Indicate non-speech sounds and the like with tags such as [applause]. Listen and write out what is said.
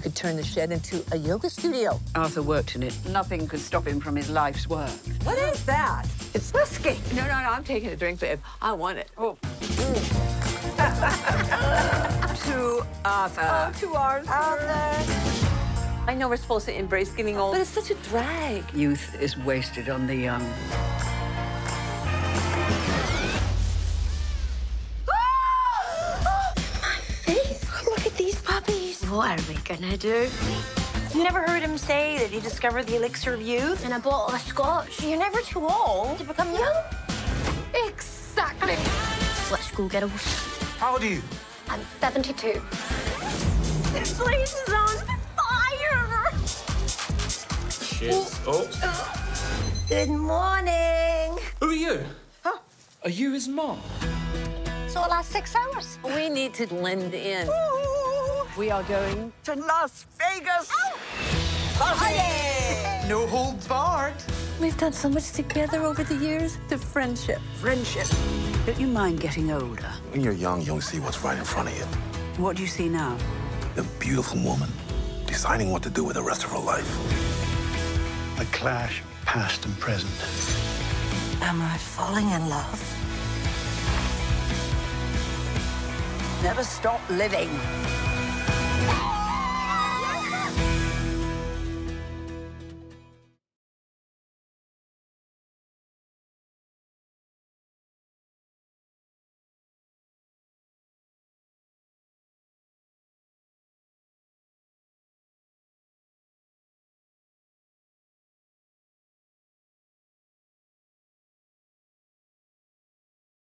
turn the shed into a yoga studio. Arthur worked in it. Nothing could stop him from his life's work. What is that? It's whiskey. No, no, no, I'm taking a drink, babe. I want it. Oh. [laughs] to Arthur. Oh, to Arthur. I know we're supposed to embrace getting old, but it's such a drag. Youth is wasted on the young. What are we gonna do? You never heard him say that he discovered the elixir of youth in a bottle of scotch? You're never too old to become young. Exactly. Let's go, girls. How old are you? I'm 72. This place is on fire. Shit. Oh. Good morning. Who are you? Huh? Are you his mom? So it lasts six hours. We need to blend in. We are going To Las Vegas. Oh! Oh, no holds barred. We've done so much together over the years. The friendship. friendship. Don't you mind getting older? When you're young, you don't see what's right in front of you. What do you see now? A beautiful woman deciding what to do with the rest of her life. A clash, past and present. Am I falling in love? Never stop living.